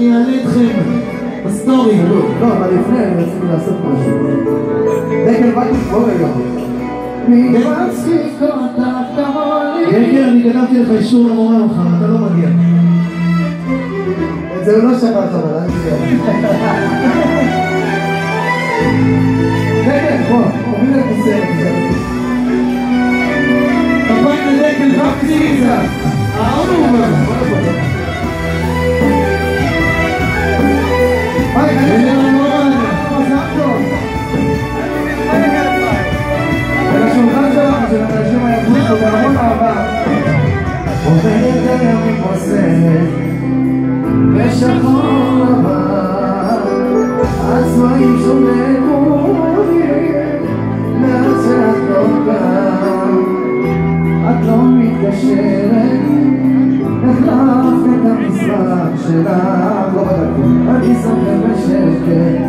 שאני אעלה אתכם בסטורי. לא, לא, אבל לפני אני רציתי לעשות משהו. דקל בא תקבור רגע? יקר, כן? כן, כן, אני כתבתי לך אישור למורה ממך, אתה לא מגיע. את זה לא הוא לא שכח אבל, אני מגיע. דקל, בוא, הוביל את הסרט. כפיים לדקל, בא פסיכיזה. האונו אני זוכר בשקט,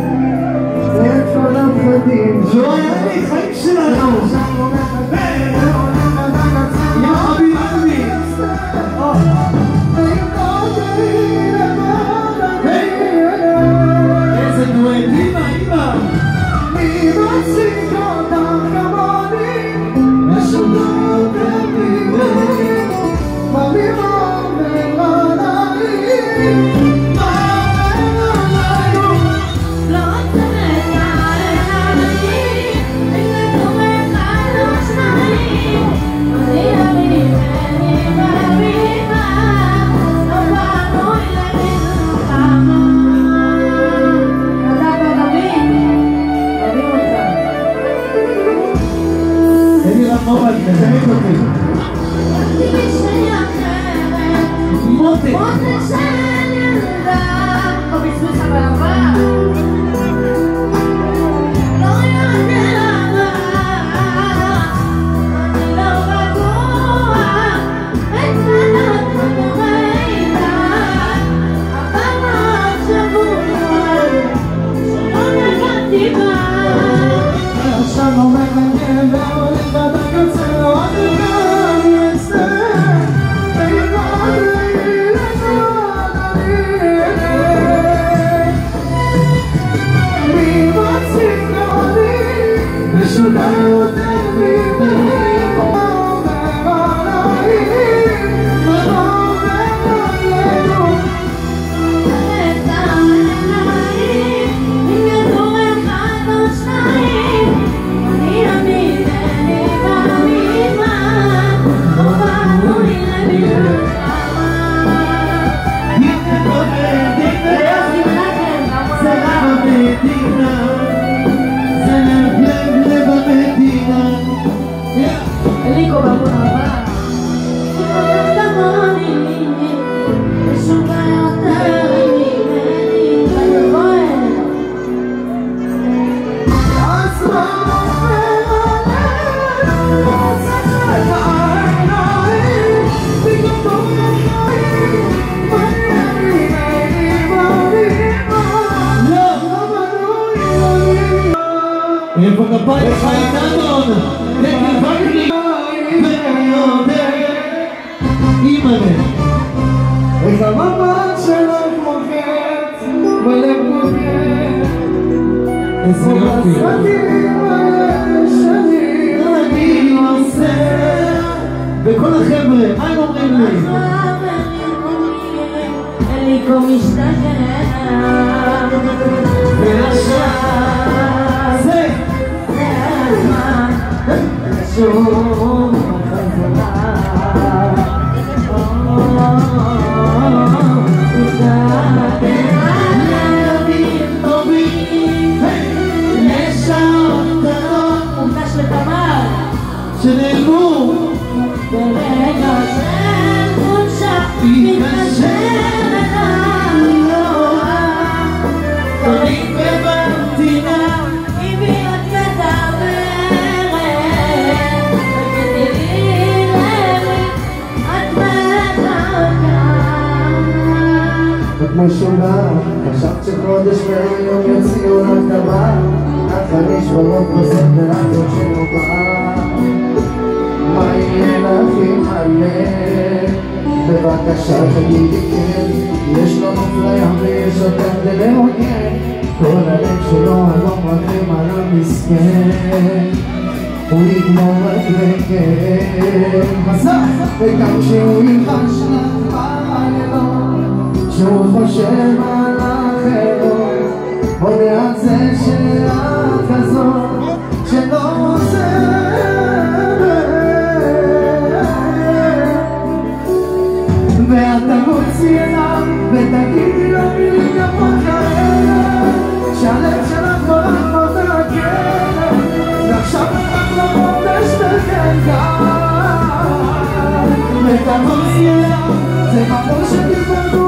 זה כל הפחדים. לא היה לי חיים ש... Tiba Sama memang dia Yeah. שאני אני עושה וכל החבר'ה, מה הם אומרים? לי? זה. הזמן. לשוב. בחזרה שומעת, חשבת שחודש מהיום יוציאו לך דבר את הנשברות בסדר הזאת שנובעת מה יהיה לך עם הלב? בבקשה תגידי כן יש לנו פליה ויש כדי לעונן כל הלב שלו הלא מרחם על המסכן הוא יגמור רק בכאב חזק וגם כשהוא ילחש בלילות שהוא חושב על אחרות עולה על זה שאת כזאת שלא עוזרת ואת תרוצי אליו ותגידי לו מילים יפות כאלה שהלב שלך כבר כמו תרכב ועכשיו רק לחופש בחלקה ותרוצי אליו זה ברור שתתבלבו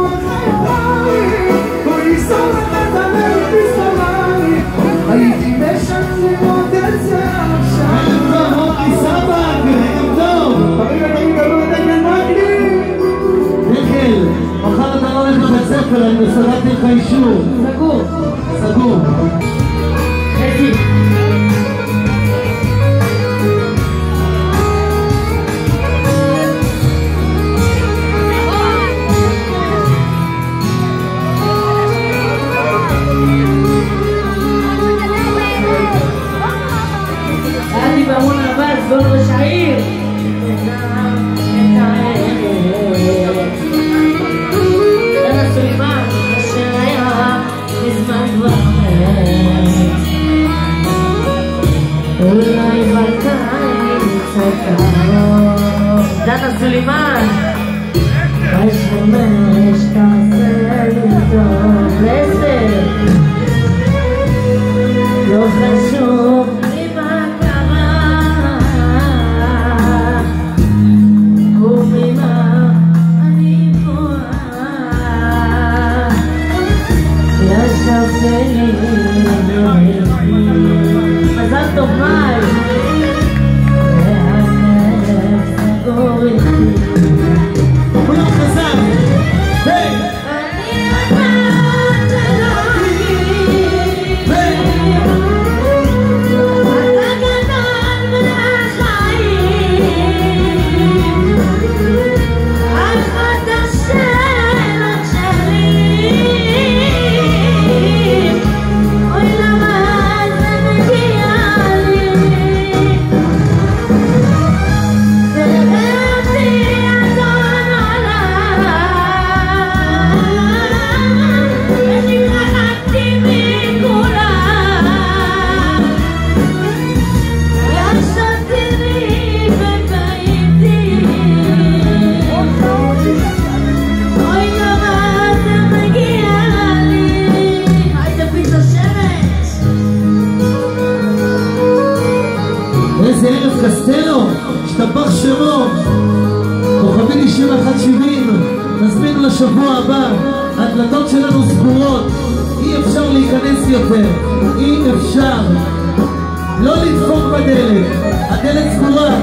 מחר אתה לא הולך לבית ספר, אני מסרתי לך אישור סגור סגור Suleiman. Nice woman. איזה ערב קסטלו, השתבח שמו. כוכבי 9170 נזמין לשבוע הבא. הדלתות שלנו סגורות אי אפשר להיכנס יותר אי אפשר. לא לדפוק בדלת הדלת סגורה